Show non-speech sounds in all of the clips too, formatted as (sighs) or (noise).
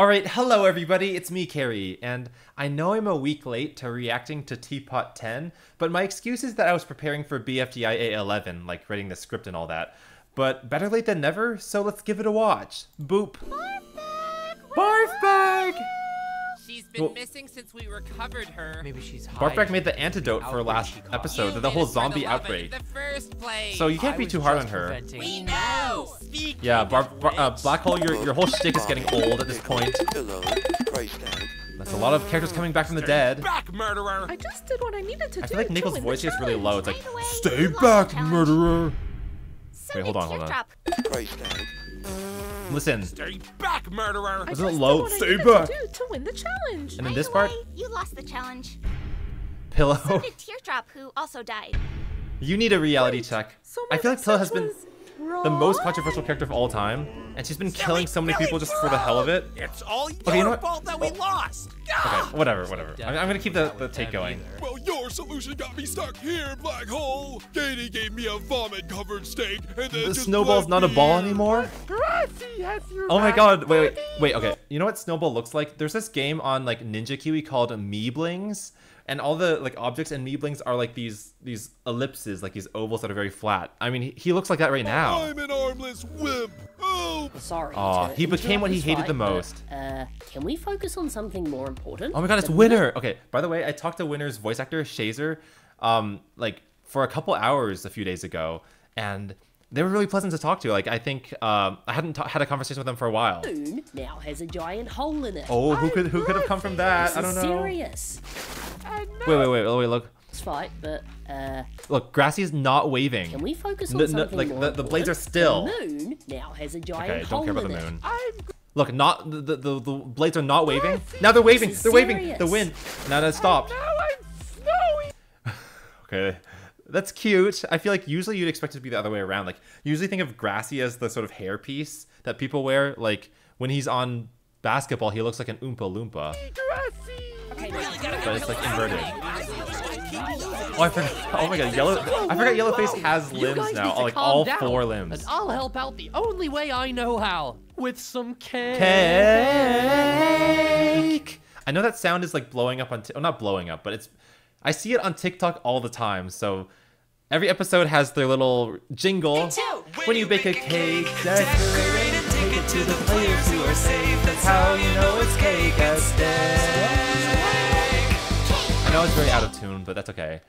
Alright, hello everybody, it's me, Cary, and I know I'm a week late to reacting to TPOT 10, but my excuse is that I was preparing for BFDIA 11, like writing the script and all that. But better late than never, so let's give it a watch. Boop. Been Well- missing since we recovered her. Maybe she's Barf bag made the antidote for Outbreak last episode, You the whole made us spread zombie the outbreak. The first place. So you can't I be too hard on her. we know. Speak. Yeah, Bar- Bar- uh, Black Hole, your, your whole shtick is getting old at this point. Hello. That's a lot of characters coming back from the dead. Back, murderer! I just did what I needed to do. I feel like to Nickel's win the voice gets really low. It's like, By stay back, murderer. So Wait, hold on, hold on. Teardrop. Price tag. Listen, Stay back, murderer! I Isn't it low? Did what I Stay back. To, to win the challenge. and By in this the part, you lost the challenge. Pillow, So did Teardrop, who also died. you need a reality check. So I feel like Pillow has been was the most controversial character of all time, and she's been killing so many people just for the hell of it. It's all Okay, you know your what? fault that we oh. lost! Okay, whatever, whatever. I'm, I'm gonna keep the, the take going. either. Well, your solution got me stuck here, black hole. Katie gave me a vomit-covered steak, and then The just snowball's not a ball anymore. Grassy has your Oh my god, wait, wait, wait, okay. You know what Snowball looks like? There's this game on like Ninja Kiwi called Meeblings, and all the like objects and Meeblings are like these these ellipses, like these ovals that are very flat. I mean, he, he looks like that right now. I'm an armless wimp. Oh, Sorry. Aw, to he became what he hated this the most. but, uh, can we focus on something more important? Oh my god, it's Winner! Okay, by the way, I talked to Winner's voice actor, Shazer, um, like for a couple hours a few days ago, and they were really pleasant to talk to. Like, I think um, I hadn't ta- had a conversation with them for a while. moon now has a giant hole in it. Oh, who could who could have come from that? this I don't know. serious. Wait, wait, wait, wait, look. Let's fight, but uh, Look, Grassy's not waving. can we focus on No, no, something like, more the- the blades are important? still. The moon now has a giant Okay, hole don't care about in the it. moon. Look, not the, the the the blades are not waving. Now they're waving. is They're waving. The serious. wind. Now that stopped. Now I'm snowy. (laughs) Okay. That's cute. I feel like usually you'd expect it to be the other way around. Like usually think of Grassy as the sort of hairpiece that people wear. Like when he's on basketball, he looks like an Oompa Loompa. Grassy. But it's like inverted. Oh, I forgot. (laughs) Oh my god, yellow. I forgot Yellowface has limbs now. Like all down, four limbs. And I'll help out the only way I know how. With some cake. Cake. I know that sound is like blowing up on. T- oh, not blowing up, but it's. I see it on TikTok all the time. So every episode has their little jingle. When you bake a cake, decorate it, take it to the players who are safe. That's how you know it's cake I know it's very out of tune, but that's okay.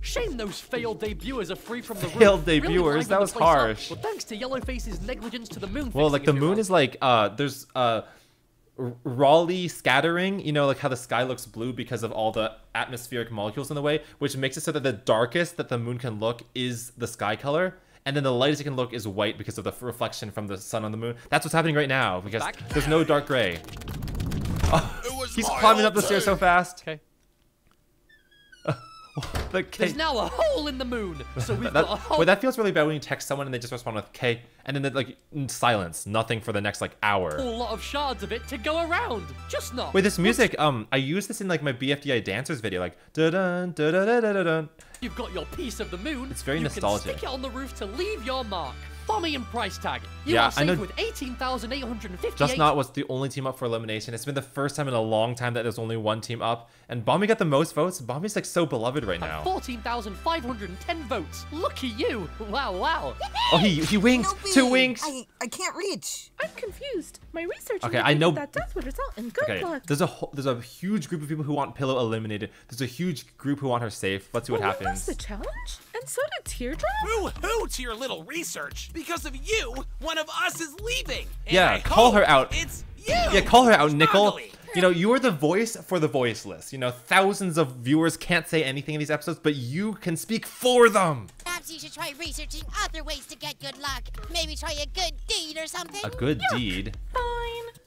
Shame those failed debuters are free from the roof. Failed debuters? livened That was place up. harsh. Well, thanks to Yellowface's negligence to the moon. Well, like the moon everyone. is like uh there's uh Rayleigh scattering, you know, like how the sky looks blue because of all the atmospheric molecules in the way, which makes it so that the darkest that the moon can look is the sky color, and then the lightest it can look is white because of the reflection from the sun on the moon. That's what's happening right now because Back. there's no dark gray. it was (laughs) (laughs) He's climbing up the stairs so fast. Okay. (laughs) The There's now a hole in the moon, so we've (laughs) That, got a hole. wait, that feels really bad when you text someone and they just respond with K, and then like silence, nothing for the next like hour. whole lot of shards of it to go around. Just not. Wait, this music, um, I use this in like my BFDI dancers video, like da dun da da da da dun. You've got your piece of the moon. It's very you nostalgic. Can stick it on the roof to leave your mark. Bomby and price tag. You Yeah, are I safe know- with 18,858. Just Not was the only team up for elimination. It's been the first time in a long time that there's only one team up, and Bomby got the most votes. Bomby's like so beloved right now. 14,510 votes. Look at you. (laughs) Wow, wow. Oh, he he winked. Two winks. I, I can't reach. I'm confused. My research Okay, I know- that death would result in good Okay, luck. there's a whole, there's a huge group of people who want Pillow eliminated. There's a huge group who want her safe. Let's see what Well, happens. lost the challenge, and so did Teardrop. Boo hoo to your little research! Because of you, one of us is leaving! And Yeah, I call her out. It's you! Yeah, call her out, Nickel. Smuggly. You know, you are the voice for the voiceless. You know, thousands of viewers can't say anything in these episodes, but you can speak for them. Perhaps you should try researching other ways to get good luck. Maybe try a good deed or something. A good deed. Fine.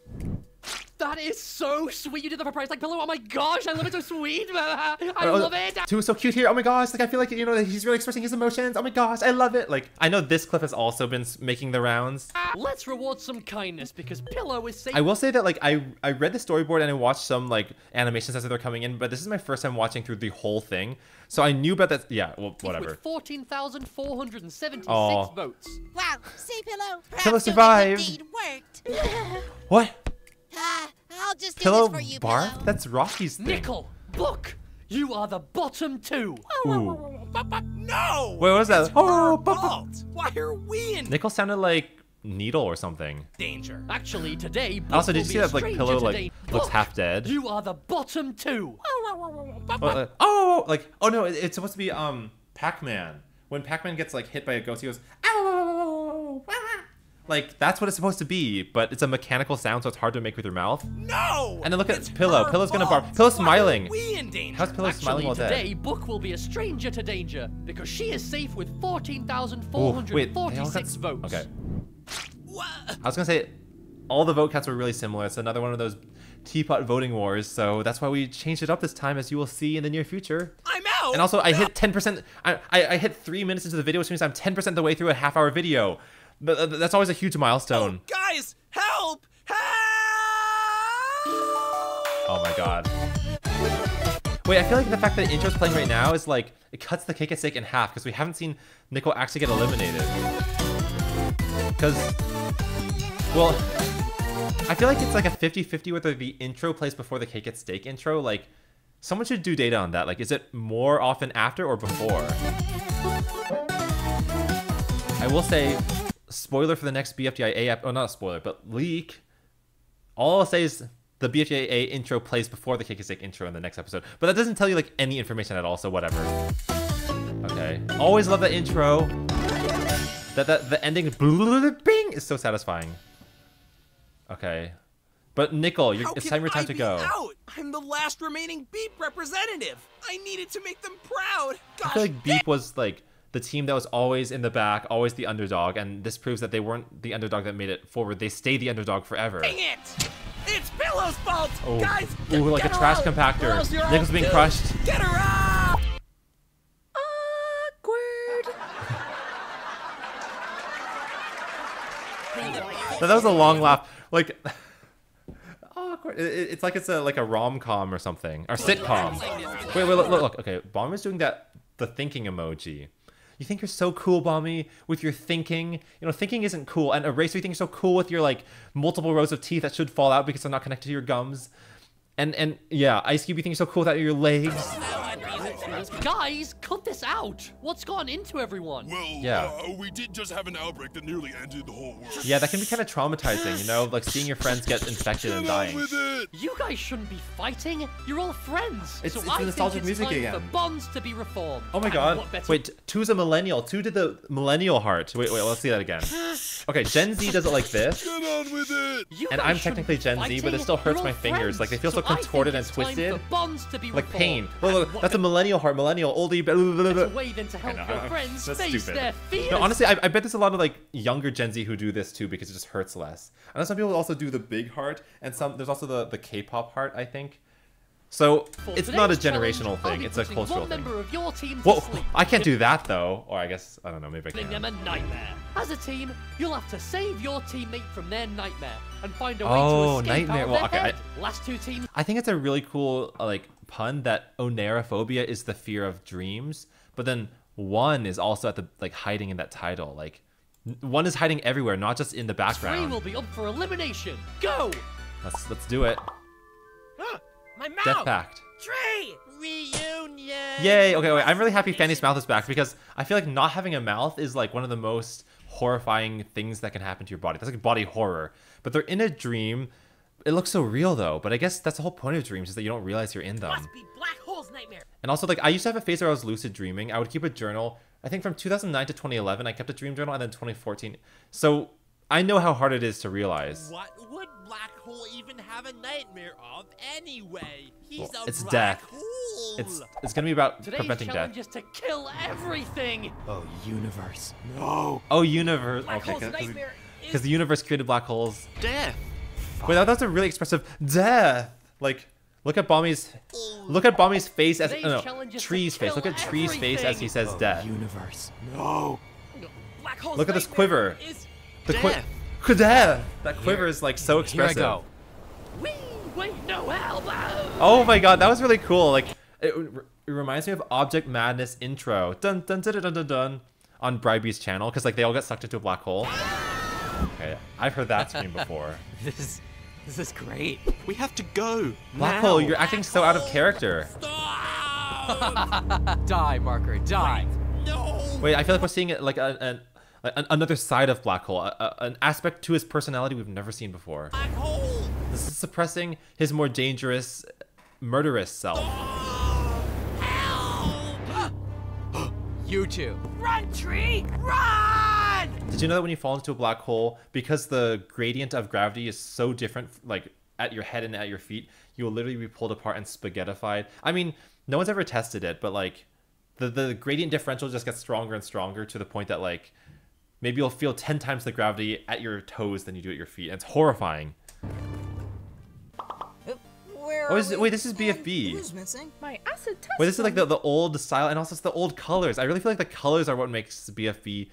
That is so sweet. You did that for price tag pillow. Oh my gosh, I love it so sweet. (laughs) I Oh, love oh, it. Two is so cute here. Oh my gosh, like I feel like you know he's really expressing his emotions. Oh my gosh, I love it. Like I know this clip has also been making the rounds. Ah, let's reward some kindness because Pillow is safe. I will say that like I I read the storyboard and I watched some like animations as they're coming in, but this is my first time watching through the whole thing. So I knew about that. Yeah, well, whatever. With 14,476 votes. Wow, say pillow. Perhaps Pillow doing a good survived. deed worked. (laughs) What? Ah, pillow this for you, barf? Pillow. That's Rocky's thing. Nickel, look! You are the bottom two. Ooh. But, but no! Wait, what was that? It's Oh, our but- but- fault. Why are we in Nickel sounded like Needle or something. danger? Actually, today, Book Also, did will you see that like stranger pillow like today. looks Book, half dead? You are the bottom two. Oh, uh, oh, like oh no, it- it's supposed to be um Pac-Man. When Pac-Man gets like hit by a ghost, he goes ow. ah." Like that's what it's supposed to be, but it's a mechanical sound, so it's hard to make with your mouth. No! And then look at Pillow. Pillow's gonna fault. barf. Pillow's Why smiling. we in danger? How's Pillow smiling Actually, while today. Book will be a stranger to danger because she is safe with Ooh, wait, they all 14,446 got- votes. Okay. What? I was gonna say all the vote counts were really similar. It's another one of those TPOT voting wars, so that's why we changed it up this time, as you will see in the near future. I'm out. And also, I hit 10%. I, I, I hit three minutes into the video, which means I'm 10% the way through a half hour video. But uh, that's always a huge milestone. Guys, help! Help! Oh my god. Wait, I feel like the fact that the intro's playing right now is like, it cuts the kick at stake in half because we haven't seen Nickel actually get eliminated. Because, well, I feel like it's like a 50 50 whether the intro plays before the cake at stake intro. Like, someone should do data on that. Like, is it more often after or before? I will say, spoiler for the next BFDIA app. Oh, not a spoiler, but leak. All I'll say is the BFDIA intro plays before the Kick Stick intro in the next episode. But that doesn't tell you like any information at all, so whatever. Okay. Always love that intro. That that the ending bing is so satisfying. Okay. But Nickel, you're, it's time your I time to be go. Out? I'm the last remaining Beep representative. I needed to make them proud. I feel like Beep was like the team that was always in the back, always the underdog, and this proves that they weren't the underdog that made it forward. They stay the underdog forever. dang it! It's Pillow's fault. Oh, Guys, ooh, like a get her trash out, compactor. else Nickel's being doomed. crushed. Get her out! Awkward. (laughs) So that was a long laugh. Like, (laughs) awkward. It- it- It's like it's a like a rom com or something or sitcom. Wait, wait, look, look, look. Okay, Bomby's doing that the thinking emoji. You think you're so cool, Bomby, with your thinking. You know, thinking isn't cool. And Eraser, you think you're so cool with your like multiple rows of teeth that should fall out because they're not connected to your gums. And and yeah, Ice Cube, you think you're so cool without your legs. Guys, cut this out. What's gone into everyone? Well, Yeah. uh, we did just have an outbreak that nearly ended the whole world. Yeah, that can be kind of traumatizing, you know, like seeing your friends get infected and Get on dying. with it! You guys shouldn't be fighting. You're all friends. It's- so it's I the nostalgic think it's music time again. for bonds to be reformed. Oh my god. what better- Wait, two's a millennial. Two did the millennial heart. Wait, wait, let's see that again. (sighs) Okay, Gen Z does it like this. Get on with it! You and I'm technically be Gen Z, but it still hurts my all fingers. Like, they feel so I think contorted and twisted. bonds to be Like pain. Look, look, that's a millennial heart. Millennial, oldie. Blah, blah, blah, better blah. way than to help know, your friends that's face stupid. their fears. No, honestly, I, I bet there's a lot of like younger Gen Z who do this too because it just hurts less. I know some people also do the big heart, and some there's also the the K-pop heart. I think. So For it's not a generational thing; it's a cultural thing. member of your team Whoa, I can't do that though. Or I guess I don't know. Maybe I giving them can. a nightmare. As a team, you'll have to save your teammate from their nightmare and find a way Oh, to escape nightmare. out of Well, their okay, I- Last two teams I think it's a really cool uh, like pun that oneirophobia is the fear of dreams, but then one is also at the like hiding in that title. Like one is hiding everywhere, not just in the three background. will be up for elimination. Go! Let's let's do it. My mouth! Death Pact. Trey! Reunion. Yay! Okay, wait. I'm really happy Fanny's mouth is back because I feel like not having a mouth is like one of the most horrifying things that can happen to your body. That's like body horror. But they're in a dream. It looks so real though. But I guess that's the whole point of dreams is that you don't realize you're in them. Must be Black Hole's nightmare. And also, like, I used to have a phase where I was lucid dreaming. I would keep a journal. I think from 2009 to 2011, I kept a dream journal, and then 2014. So I know how hard it is to realize. What would Black Hole even have a nightmare of anyway? He's Well, a it's death. hole. It's it's gonna be about Today's preventing death. challenge is to kill everything. Oh, universe. No! Oh, universe. Black Okay, because nightmare because the universe created black holes. Death! Wait, that, that's a really expressive death. Like, look at Bomby's, look at Bomby's face as Today's no, challenge is to Tree's face. Look at Tree's face as he everything. says oh, death. Universe. No! Black Hole's Look at this quiver. Is The qui- Death. death. That quiver is like so expressive. Wee! Wait, no elbow! Oh my god, that was really cool. Like it, it reminds me of Object Madness intro. Dun dun dun dun dun dun, dun on Bribe's channel because like they all get sucked into a black hole. Okay, I've heard that scream (laughs) before. This is This is great. We have to go. Black now. hole, you're acting so out of character. (laughs) Die, Marker, die. No! Wait, I feel like we're seeing it like a, an like an, another side of Black Hole, a, a- an aspect to his personality we've never seen before. Black hole! This is suppressing his more dangerous, murderous self. Oh, help! (gasps) You two. Run, tree! Run! Did you know that when you fall into a black hole, because the gradient of gravity is so different, like at your head and at your feet, you will literally be pulled apart and spaghettified? I mean, no one's ever tested it, but like the the gradient differential just gets stronger and stronger to the point that like maybe you'll feel ten times the gravity at your toes than you do at your feet, and it's horrifying. Where Oh, is it- wait, this is BFB. Who's missing? My acid test. Wait, this is like the, the old style, and also it's the old colors. I really feel like the colors are what makes BFB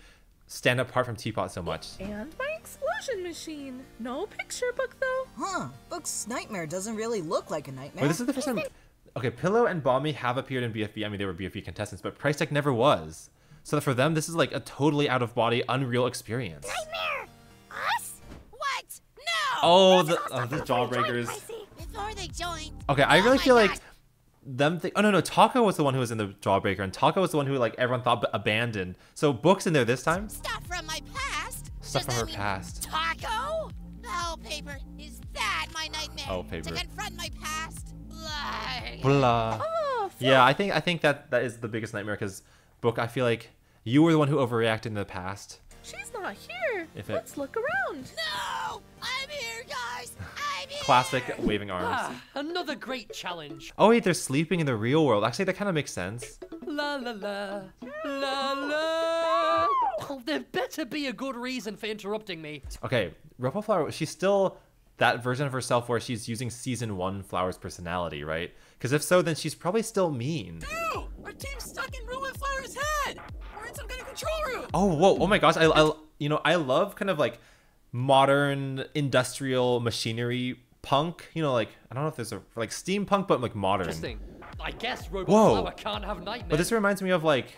stand apart from TPOT so much. And my explosion machine. No picture book though. Huh? Book's nightmare doesn't really look like a nightmare. Wait, this is the first time. Okay, Pillow and Bomby have appeared in BFB. I mean, they were BFB contestants, but Price Tag never was. So for them, this is like a totally out of body, unreal experience. Nightmare! Us? What? No! Oh, the oh, the jawbreakers. Before they join. Okay, I Oh really my feel God. like them. Th- oh no, no, Taco was the one who was in the jawbreaker, and Taco was the one who like everyone thought abandoned. So Book's in there this time. Stuff from my past? Stuff Does from her past. Taco? Oh, paper. Is that my nightmare? Oh, Paper. To confront my past? Blah. Blah. Oh, Yeah, I think I think that that is the biggest nightmare because Book. I feel like you were the one who overreacted in the past. she's not here. If it- Let's look around. No! I'm here, guys! I'm here! Classic waving arms. Ah, another great challenge. Oh wait, they're sleeping in the real world. Actually, that kind of makes sense. La la la. La la. Oh, there better be a good reason for interrupting me. Okay, Robot Flower, she's still that version of herself where she's using season one Flower's personality, right? Because if so, then she's probably still mean. No! Our team's stuck in Robot Flower's head! We're in some kind of control room! Oh, whoa, oh my gosh, I, I, you know, I love kind of like modern industrial machinery punk. You know, like I don't know if there's a like steampunk, but like modern. Interesting. I guess Robot Whoa. Flower can't have nightmares. But this reminds me of like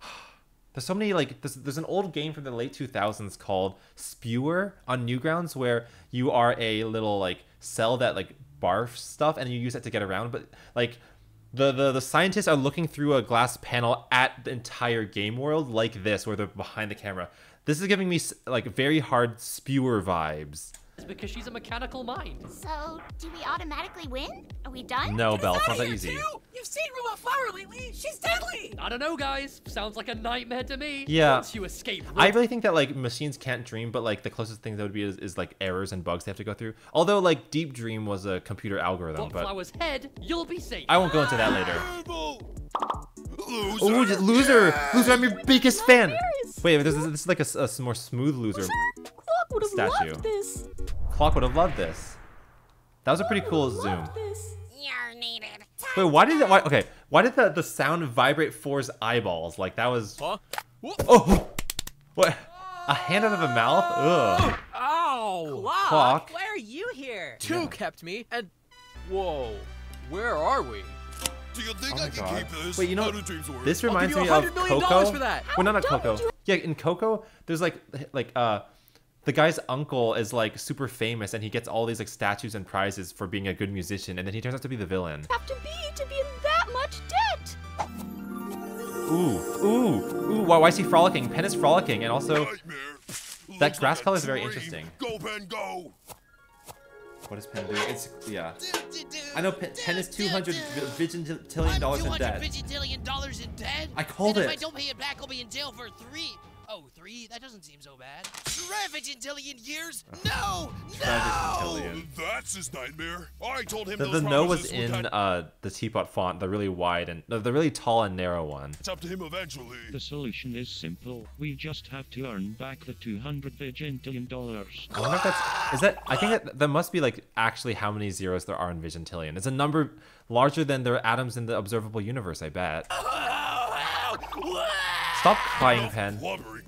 (sighs) there's so many like there's, there's an old game from the late 2000s called Spewer on Newgrounds where you are a little like cell that like barfs stuff and you use it to get around but like the, the the scientists are looking through a glass panel at the entire game world like this where they're behind the camera. This is giving me like very hard spewer vibes It's because she's a mechanical mind. So, do we automatically win? Are we done? no Get us it's not that easy too! You've seen Robot Flower lately! She's deadly! I don't know, guys. Sounds like a nightmare to me. Yeah. Once you escape, I really think that like machines can't dream, but like the closest thing that would be is, is like errors and bugs they have to go through. Although like Deep Dream was a computer algorithm, Rock but Flower's head, you'll be safe. I won't go into that later. Evil! Oh, Loser! j- loser, loser! I'm your biggest fan. Wait, this is, this is like a more smooth loser. Clock would have Statue. loved this. Clock would have loved this. That was a pretty cool zoom. Loved this. You're needed. Wait, why did it? Why, okay, why did the, the sound vibrate Four's eyeballs? Like that was. Huh? Oh, what? A hand out of a mouth? Ugh. Ow! Clock, Clock. why are you here? Two kept me, and. Whoa. Where are we? Do you think Oh I can God. keep this? Wait, you know- How do dreams work? This reminds me of $100 million Coco. for that. Well, not not dumb Coco. Yeah, in Coco, there's like like uh, the guy's uncle is like super famous, and he gets all these like statues and prizes for being a good musician, and then he turns out to be the villain. Have to be to be in that much debt. Ooh, ooh, ooh! Why, why is he frolicking? Pen is frolicking, and also, Nightmare. That grass like a color is very interesting. Go, Pen, go! what does Pen do? It's yeah. I know Pen, Pen is 200 vigintillion dollars in 200 debt. bajillion dollars in debt. I called and If it. I don't pay it back, I'll be in jail for three. Oh, three? That doesn't seem so bad. Trevigintillion years? (laughs) No! No! That's his nightmare. I told him The, those the no was in uh the TPOT font, the really wide and no, the really tall and narrow one. It's up to him eventually. The solution is simple. We just have to earn back the 200 vigintillion dollars. I wonder if that's is that I think that that must be like actually how many zeros there are in Vigintillion. It's a number larger than there are atoms in the observable universe. I bet. (laughs) Stop crying, Pen.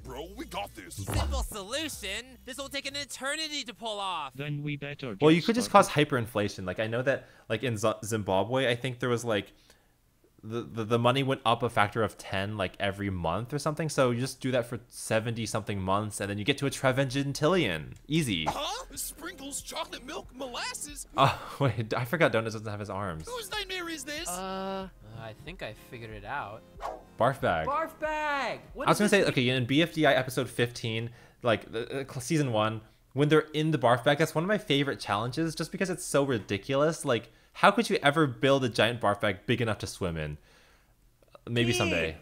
Bro. We got this. Simple solution. This will take an eternity to pull off. Then we better. Well, you could just cause hyperinflation. Like I know that like in Z- Zimbabwe, I think there was like the, the, the money went up a factor of 10 like every month or something. So you just do that for 70 something months and then you get to a trevigintillion. Easy. Huh? Sprinkles, chocolate milk, molasses? (laughs) Oh, wait, I forgot Donuts doesn't have his arms. Whose nightmare is this? Uh, I think I figured it out. Barf bag. Barf bag. What I was gonna say, this? okay, in BFDI episode 15, like uh, season one, when they're in the barf bag, that's one of my favorite challenges just because it's so ridiculous. Like, how could you ever build a giant barf bag big enough to swim in? Maybe someday.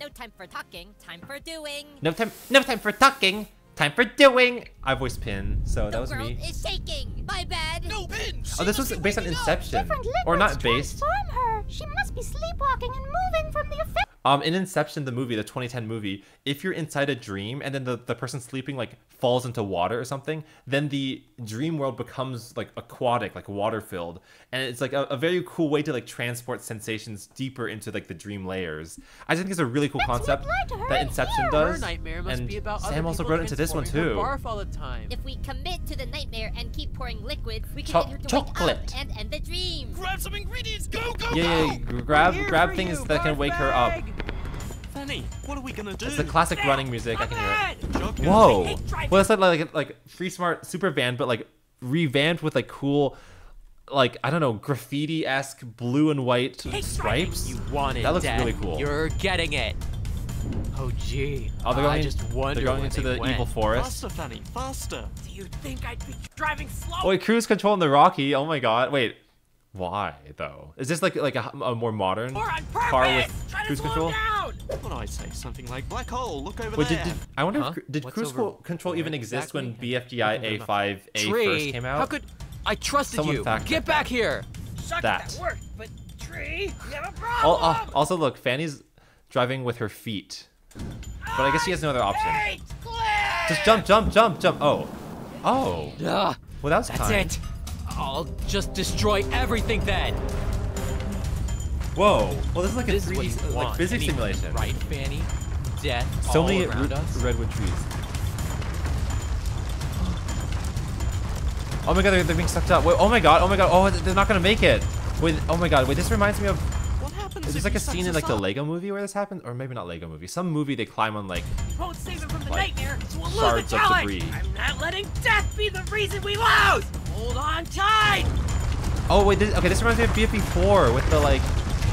No time for talking, time for doing. No time, no time for talking. Time for doing. I voiced Pen, so that was world me. is shaking. My bad. No, Pen! Oh, this was based on Inception, or not based. her. She must be sleepwalking and moving from the effect. Um, in Inception, the movie, the 2010 movie, if you're inside a dream and then the, the person sleeping like falls into water or something, then the dream world becomes like aquatic, like water filled, and it's like a, a very cool way to like transport sensations deeper into like the dream layers. I just think it's a really cool concept that Inception Her does. nightmare must and be about Sam also people wrote into this one too. Barf all the time. If we commit to the nightmare and keep pouring liquids, we can Cho- get her to chocolate. wake up and end the dream. Grab some ingredients, go, go, Yeah, yeah, yeah, grab grab things that can wake her up. Fanny, what are we gonna do? It's the classic running music. I can hear it. Joker. Whoa! Well, it's like like like Free Smart Super Van, but like revamped with like cool, like I don't know, graffiti esque blue and white stripes. You want it, That looks Dad. really cool. You're getting it. Oh gee. Oh, they're I just wonder they're going into they the went. evil forest. Faster, Fanny, faster. Do you think I'd be driving slow? Oh wait, cruise control in the Rocky. Oh my God! Wait, why though? Is this like like a, a more modern car with Try cruise control? down! What I say? Something like black hole. Look over Wait, there. did, I wonder Huh? if cru- did What's cruise over control even exist when? BFDIA 5a Tree. first came out? How could I trusted Someone you? Get back that. here. Sucks That. that worked, but Tree, you have a Al- problem! uh, also, look, Fanny's driving with her feet, but I guess she has no other option. Just jump, jump, jump, jump. Oh, oh. Ugh, Well, that was that's kind. it. I'll just destroy everything then. Whoa. Well, this is like a This is what 3D you like want, physics anyway, simulation. right, Fanny? Death So all many around us. redwood trees. Oh my god, they're, they're being sucked up. Wait, oh my god, oh my god, oh, they're not gonna make it. Wait, oh my god, wait, this reminds me of. Is this like a scene in like the? Lego movie where this happens? Or maybe not Lego movie. Some movie they climb on like. Won't save him from the Like, nightmare, so we'll lose the challenge! I'm not letting death be the reason we lose! Hold on tight! Oh wait, this, okay, this reminds me of BFB4 with the like,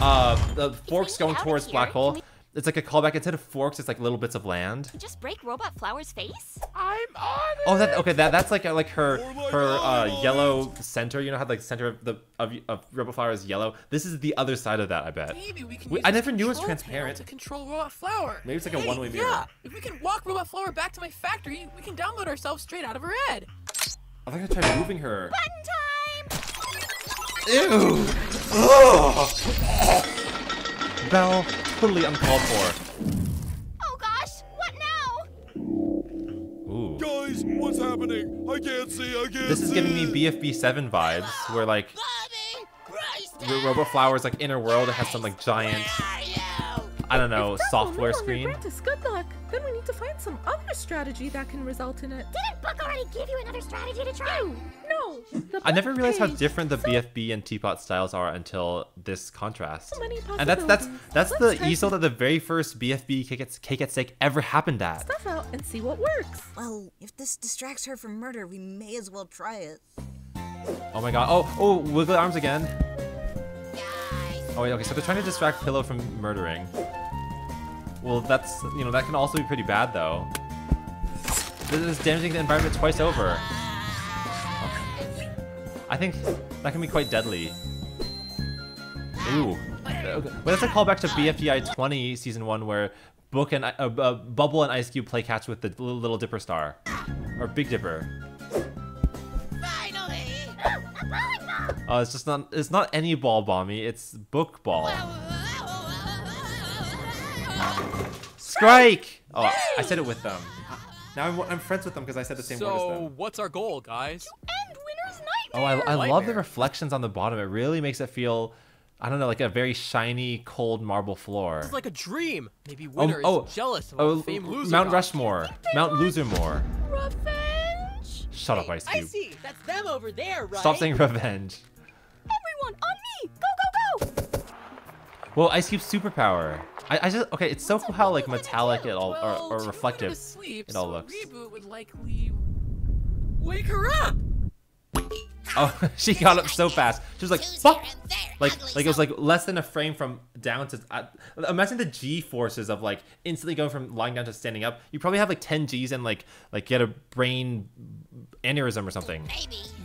uh, the forks going towards here, black hole. We- It's like a callback. Instead of forks, it's like little bits of land. Just break Robot Flower's face? I'm on Oh, that okay. That that's like like her Or like her uh, olive yellow center. You know how like the center of the of, of Robot Flower is yellow. This is the other side of that. I bet. Maybe we can We- use I never knew it was transparent. To control Robot Flower. Maybe it's like a one-way mirror. Yeah, if we can walk Robot Flower back to my factory, we can download ourselves straight out of her head. I think I tried moving her. Button time! Ew. Ugh. Bell, totally uncalled for. Oh gosh, what now? Ooh. Guys, what's happening? I can't see, I can't This is giving me BFB seven vibes, where like Bobby! Christ! Robo Flower's like inner world. It has some like giant, Are you? I don't know, If that will software no longer screen. grant us good luck, then we need to find some other strategy that can result in it. Didn't Book already give you another strategy to try? No, the I never realized how different the BFB and TPOT styles are until this contrast. So many And that's that's that's Let's the try easel some- that the very first BFB cake at, cake at stake ever happened at. stuff out and see what works. Well, if this distracts her from murder, we may as well try it. Oh my god. Oh, oh, wiggly arms again. Oh wait, okay, so they're trying to distract Pillow from murdering. Well, that's, you know, that can also be pretty bad though. This is damaging the environment twice over. I think that can be quite deadly. Ooh. Well, that's a callback to BFDI 20 season one where Book and uh, uh, Bubble and Ice Cube play catch with the little Dipper star, or Big Dipper. Oh, it's just not. It's not any ball bomby. It's Book ball. Strike! Oh, I said it with them. Now I'm, I'm friends with them because I said the same word as them. So what's our goal, guys? End winner's Oh, I! I love the reflections on the bottom. It really makes it feel, I don't know, like a very shiny, cold marble floor. It's like a dream. Maybe um, Oh, winner oh, is jealous of oh, what fame loser Mount. Rushmore. Mount Losermore. Revenge! Shut up, Ice Cube. I see. That's them over there, right? Stop saying revenge. Well, Ice Cube's superpower. I, I just okay. It's so cool how like metallic it all or, or reflective it all looks. Reboot would likely wake her up. Oh, (laughs) she got up so fast. She was like, "Fuck!" Like, like it was like less than a frame from down to. Uh, imagine the G forces of like instantly going from lying down to standing up. You probably have like 10 G's and like like get a brain aneurysm or something.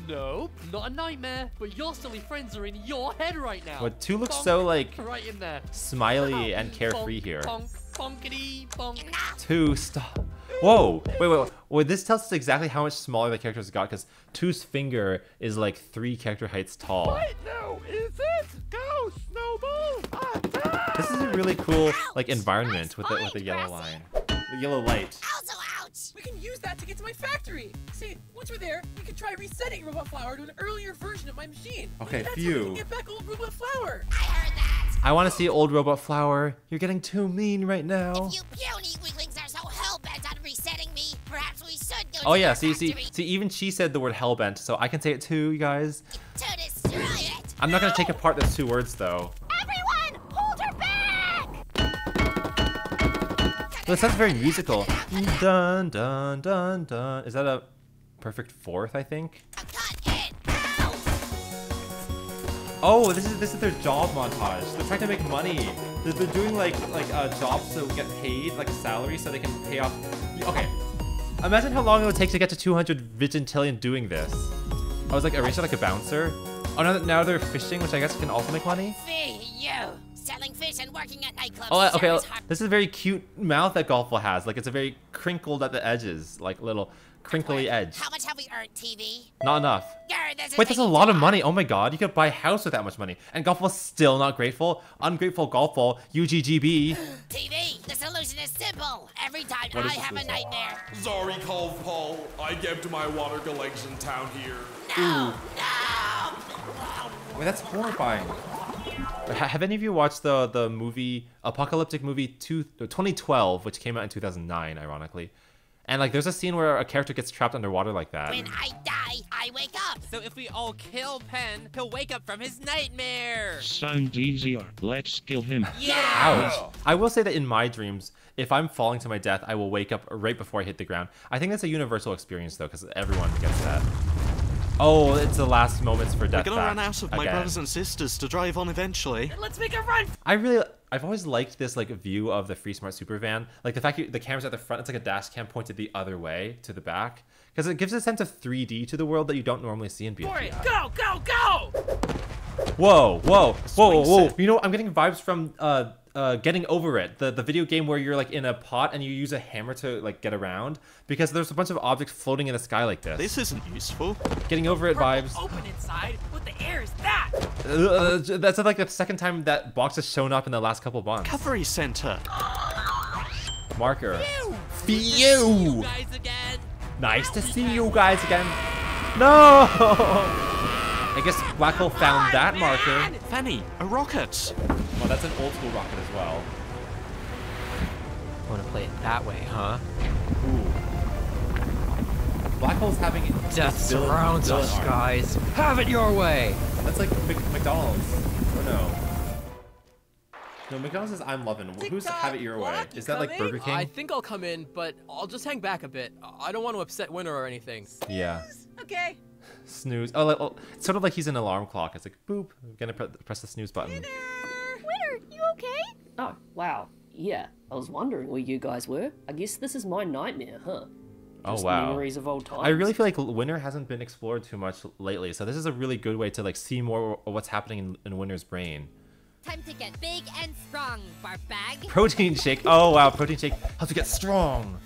Nope, not a nightmare, but your silly friends are in your head right now. But two looks Bonk, so like right in there. smiley and carefree here. Bonk, bonkity, bonk. Two stop. Whoa! Wait, wait, wait. Wait, this tells us exactly how much smaller the characters got because Two's finger is like three character heights tall. No, is it? Go, Snowball! Ah, this is a ah. really cool like environment with the with the yellow line, the yellow light. Also out! We can use that to get to my factory. See, once we're there, we can try resetting Robot Flower to an earlier version of my machine. Okay, That's phew. how we can get back old Robot Flower. I heard that! I want to see old robot flower. You're getting too mean right now. You puny weaklings are so hell-bent on resetting me. Perhaps we should go Oh to yeah, your see, see, factory see. Even she said the word hellbent, so I can say it too, you guys. to destroy it. I'm not gonna take apart those two words though. That sounds very musical. Dun dun dun dun. Is that a perfect fourth? I think. Oh, this is this is their job montage. They're trying to make money. They're, they're doing like like uh, jobs to get paid, like salary, so they can pay off. Okay, imagine how long it would take to get to 200 vigintillion doing this. I was like, Eraser like a bouncer. Oh, now, now they're fishing, which I guess can also make money. Fee, you. Selling fish and working at nightclubs. Oh, okay. is. Oh, this is a very cute mouth that Golfball has. Like it's a very crinkled at the edges, like little crinkly edge. How much have we earned, TV? Not enough. Grr, this Wait, that's a lot of money. Oh my god, you could buy a house with that much money. And Golfball's still not grateful. Ungrateful Golfball, UGGB. (gasps) TV, the solution is simple. Every time What is I the have a nightmare. Sorry, Call Paul. I kept my water collection town here. No, No, Wait, that's horrifying. Ha- Have any of you watched the the movie apocalyptic movie two, 2012, which came out in 2009, ironically? And like, there's a scene where a character gets trapped underwater like that. When I die, I wake up. So if we all kill Pen, he'll wake up from his nightmare. Sounds easier. Let's kill him. Ouch. I will say that in my dreams, if I'm falling to my death, I will wake up right before I hit the ground. I think that's a universal experience though, because everyone gets that. Oh, it's the last moments for death. We're gonna back run out of my brothers and sisters to drive on eventually. Let's make a run. I really, I've always liked this like view of the Free Smart Super Van. Like the fact you, the camera's at the front, it's like a dash cam pointed the other way to the back, because it gives a sense of 3D to the world that you don't normally see in For BFG. Go, go, go. Whoa, whoa, whoa, whoa! You know, I'm getting vibes from uh, uh, getting over it. The the video game where you're like in a pot and you use a hammer to like get around because there's a bunch of objects floating in the sky like this. This isn't useful. Getting over it vibes. Open inside. What the air is that? Uh, that's like the second time that box has shown up in the last couple months. Recovery center. Marker. Phew! Guys again. Nice to see you guys again. No! (laughs) I guess Black Hole found that marker. Fanny, a rocket. Well, that's an old school rocket as well. I Want to play it that way, huh? Ooh. Black Hole's having Death surrounds us, arc. guys. Have it your way. That's like Mc- McDonald's. Or no? No, McDonald's is I'm loving. Who's have it your way? Is that like Burger King? I think I'll come in, but I'll just hang back a bit. I don't want to upset Winner or anything. Yeah. Okay. Snooze. Oh, oh, it's sort of like he's an alarm clock. It's like boop. I'm gonna pre- press the snooze button. Winner, you okay? Oh, wow. Yeah, I was wondering where you guys were. I guess this is my nightmare, huh? Oh wow. Memories of old times. I really feel like Winner hasn't been explored too much lately, so this is a really good way to like see more of what's happening in, in Winner's brain. Time to get big and strong, barf bag. Protein (laughs) shake. Oh wow, protein shake helps you get strong.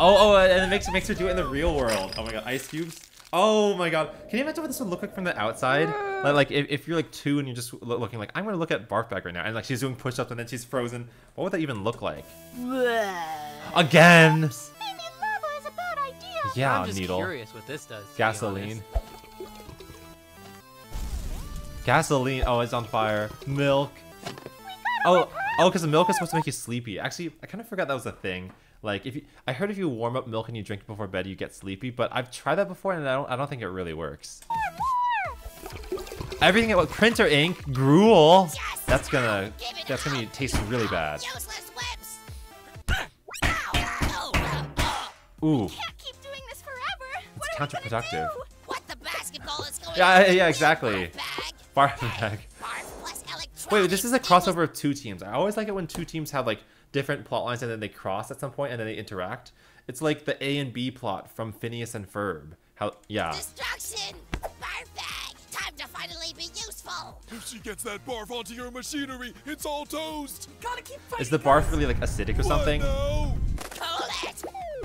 Oh oh, and it makes makes her do it in the real world. Oh my god, ice cubes. Oh my god, can you imagine what this would look like from the outside? Like, like if, if you're like two and you're just lo- looking like I'm gonna look at barf bag right now, and like she's doing push-ups and then she's frozen. What would that even look like? Again. Maybe lava is a bad idea. Yeah, I'm just needle. curious what this does. to be Gasoline. Gasoline. Oh, it's on fire. Milk. Oh, oh, because the milk is supposed to make you sleepy. Actually, I kind of forgot that was a thing. Like, if you, I heard if you warm up milk and you drink it before bed, you get sleepy. But I've tried that before, and I don't, I don't think it really works. Everything about printer ink, gruel. that's gonna that's gonna be taste really bad. Ooh, Keep doing this forever. it's counterproductive. What the basketball is going Yeah, yeah, exactly. Barf bag. Wait, this is a crossover of two teams. I always like it when two teams have like different plot lines and then they cross at some point and then they interact. It's like the A and B plot from Phineas and Ferb. How? Yeah. Destruction. Barf bag. Time to finally be useful. If she gets that barf onto your machinery, it's all toast. Gotta keep fighting! Is the barf really like acidic or something? Cool it.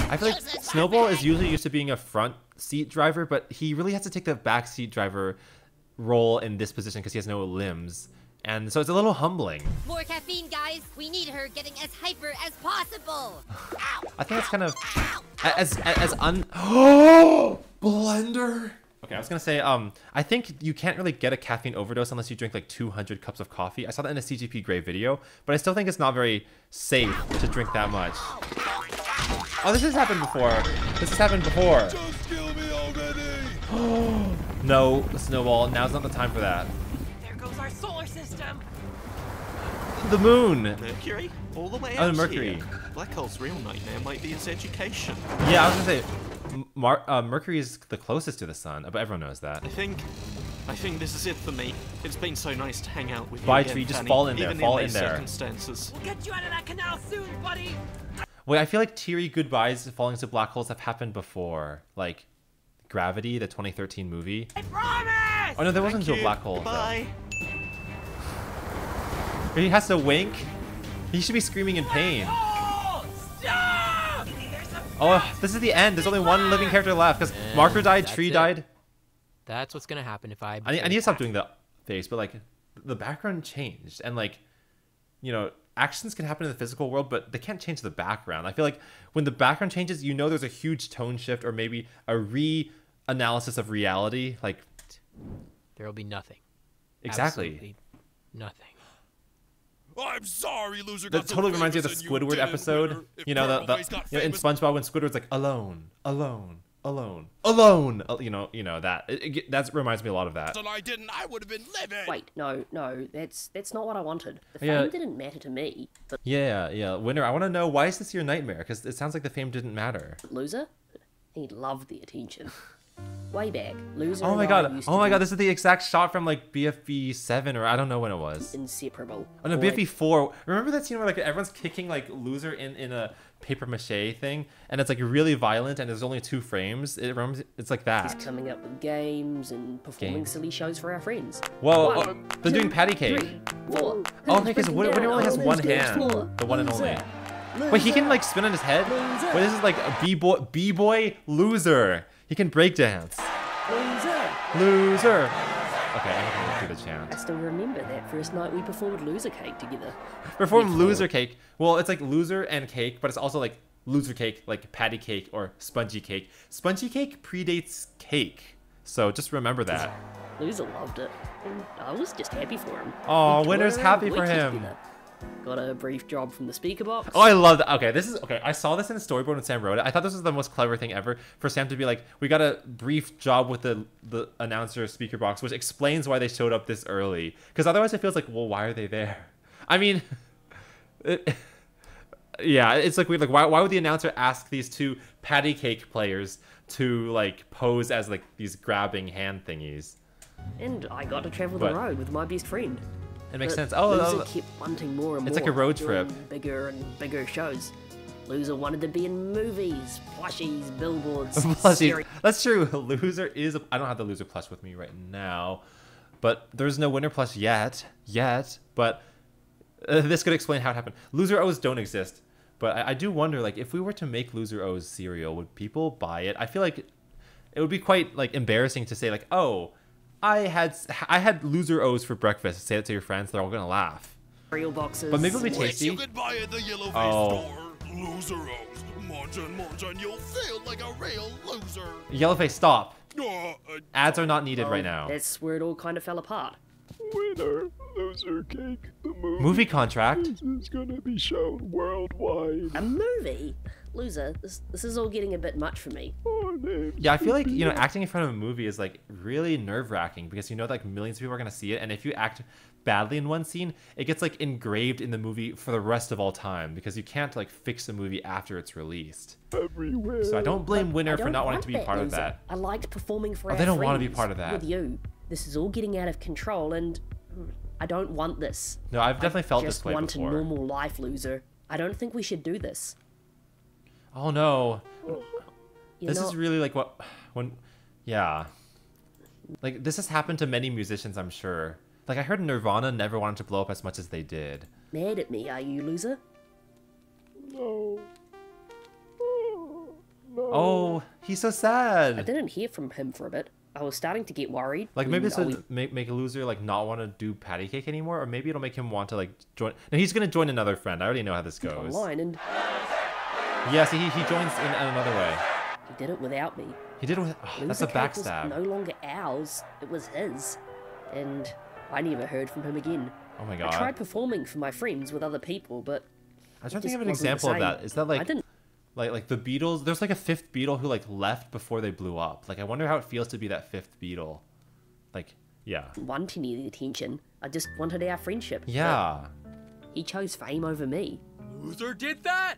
I feel like Snowball is usually used to being a front seat driver, but he really has to take the back seat driver role in this position because he has no limbs. And so it's a little humbling. More caffeine, guys. We need her getting as hyper as possible. I think it's kind of as as, as un. Oh, (gasps) blender. Okay, I was gonna say, um, I think you can't really get a caffeine overdose unless you drink like 200 cups of coffee. I saw that in a CGP Grey video, but I still think it's not very safe to drink that much. Oh, this has happened before. This has happened before. Just kill me already. no, Snowball. Now's not the time for that. System. The moon. Mercury? All the way Oh, Mercury. here. Black hole's real nightmare might be his education. Yeah, I was gonna say, Mar- uh, Mercury is the closest to the sun, but everyone knows that. I think, I think this is it for me. It's been so nice to hang out with Bye, you again, Tree, just Fanny, fall in there, even fall in, in these there. circumstances. We'll get you out of that canal soon, buddy. Wait, I feel like teary goodbyes falling to black holes have happened before. Like Gravity, the 2013 movie. I promise. Oh no, there wasn't Thank into a black hole. though. Bye. He has to wink. He should be screaming in pain. Oh, stop! Oh, this is the end. There's only one living character left because Marker died, Tree it. died. That's what's gonna happen if I. I need, I need to stop doing the face, but like the background changed and like you know actions can happen in the physical world, but they can't change the background. I feel like when the background changes, you know there's a huge tone shift or maybe a re-analysis of reality. Like There will be nothing. exactly. Absolutely nothing. I'm sorry, loser. That totally reminds me of the Squidward episode. You know, the, the you know, in SpongeBob when Squidward's like alone, alone, alone, alone. uh, You know, you know that. It, it, that reminds me a lot of that. And I didn't, I would have been living. Wait, no, no, that's that's not what I wanted. The fame Yeah. didn't matter to me, but Yeah, yeah. Winner, I want to know why is this your nightmare? Because it sounds like the fame didn't matter. loser, he loved the attention. (laughs) Way back, loser. Oh my god! Oh my god! This is the exact shot from like BFB seven or I don't know when it was. inseparable. Oh no, BFB four. Remember that scene where like everyone's kicking like loser in in a paper mache thing, and it's like really violent, and there's only two frames. It remembers. It's like that. He's coming up with games and performing Games. silly shows for our friends. Whoa! One, oh, they're doing patty cake. three, four. Oh, because down? only has one hand, the one and only. Loser. Wait, he can like spin on his head. Loser. Wait, this is like a b boy, b boy loser. He can break dance. Loser. Loser. Okay, I'm gonna do the chant. I still remember that first night we performed Loser Cake together. Perform Before. loser cake. Well, it's like loser and cake, but it's also like loser cake, like patty cake or spongy cake. Spongy cake predates cake, so just remember that. Loser loved it, and I was just happy for him. Oh, Winner's happy for him. together. Got a brief job from the speaker box. Oh, I love that. Okay, this is okay. I saw this in the storyboard when Sam wrote it. I thought this was the most clever thing ever for Sam to be like, "We got a brief job with the the announcer speaker box," which explains why they showed up this early. Because otherwise, it feels like, well, why are they there? (laughs) I mean, (laughs) it, yeah, it's like weird. Like, why why would the announcer ask these two patty cake players to like pose as like these grabbing hand thingies? And I got to travel But- the road with my best friend. It makes But sense. Oh, Loser oh, kept wanting more and more. it's like a road trip. Bigger and bigger shows. Loser wanted to be in movies, plushies, billboards. (laughs) Plushies. That's true. (laughs) Loser is. A, I don't have the loser plush with me right now, but there's no winner plush yet. Yet, but uh, (laughs) this could explain how it happened. Loser O's don't exist, but I, I do wonder, like, if we were to make Loser O's cereal, would people buy it? I feel like it would be quite like embarrassing to say, like, oh, I had I had Loser O's for breakfast. Say it to your friends; they're all gonna laugh. Cereal boxes. But maybe it'll be Which tasty. you could buy at the Yellow Face Oh. store. Loser O's. Munch and munch and you'll feel like a real loser. Yellowface, stop. Oh, uh, Ads are not needed Well, right now. That's where it all kind of fell apart. Winner, loser cake, the movie. Movie contract. This is gonna be shown worldwide. A movie? Loser, this this is all getting a bit much for me. Oh, yeah, I feel like you know acting in front of a movie is like really nerve wracking because you know like millions of people are gonna see it, and if you act badly in one scene, it gets like engraved in the movie for the rest of all time because you can't like fix the movie after it's released. Everywhere. So I don't blame I Winner for don't not wanting to be that, part of that. I liked performing for Oh, our they don't wanna be part of that. With you, this is all getting out of control, and I don't want this. No, I've definitely felt just this way want before. a normal life, loser. I don't think we should do this. Oh no. You're this is really like what when yeah. Like this has happened to many musicians, I'm sure. Like I heard Nirvana never wanted to blow up as much as they did. Mad at me, are you, loser? No. no. Oh, he's so sad. I didn't hear from him for a bit. I was starting to get worried. Like mm, maybe when this I would make make a loser like not want to do patty cake anymore, or maybe it'll make him want to like join. No, he's gonna join another friend. I already know how this goes. online and Yeah, see, he, he joins in another way. he did it without me. He did it with. oh, that's a Loser Cake was backstab. no longer ours; it was his, and I never heard from him again. Oh my god. I tried performing for my friends with other people, but I'm trying it to think of an example of that. Is that I like didn't. like like the Beatles? There's like a fifth Beatle who like left before they blew up. Like I wonder how it feels to be that fifth Beatle. Like yeah. want any of the attention. I just wanted our friendship. Yeah. He chose fame over me. Loser did that?